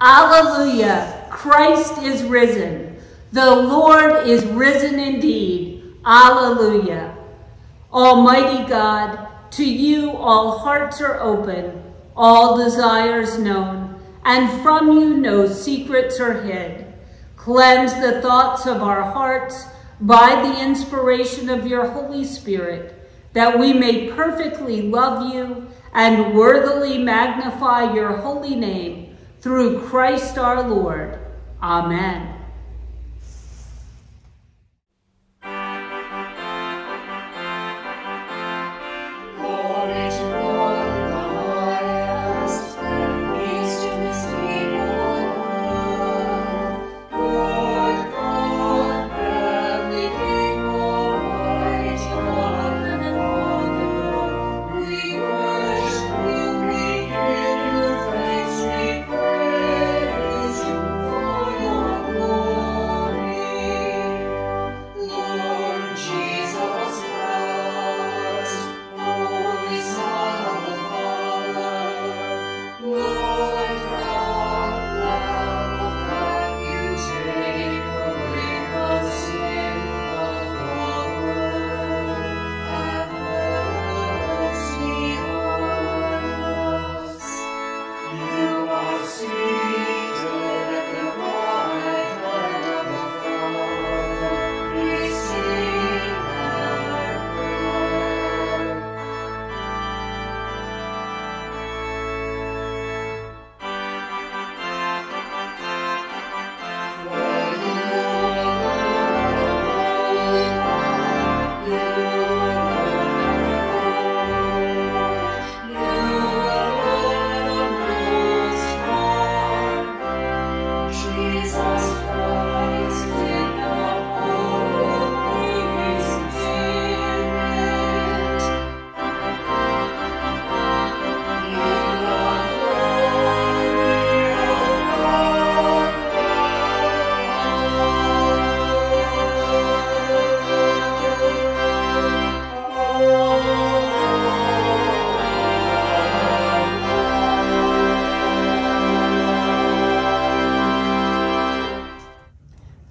Alleluia. Christ is risen. The Lord is risen indeed. Alleluia. Almighty God, to you all hearts are open, all desires known, and from you no secrets are hid. Cleanse the thoughts of our hearts by the inspiration of your Holy Spirit, that we may perfectly love you and worthily magnify your holy name through Christ our Lord. Amen.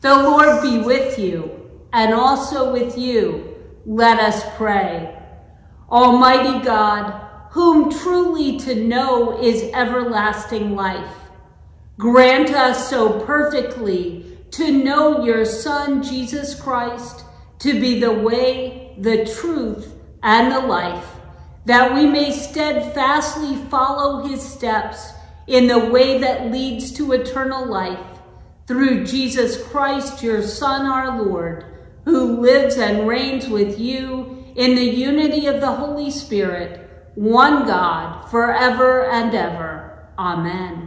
The Lord be with you and also with you. Let us pray. Almighty God, whom truly to know is everlasting life, grant us so perfectly to know your Son, Jesus Christ, to be the way, the truth, and the life, that we may steadfastly follow his steps in the way that leads to eternal life through Jesus Christ, your Son, our Lord, who lives and reigns with you in the unity of the Holy Spirit, one God, forever and ever. Amen.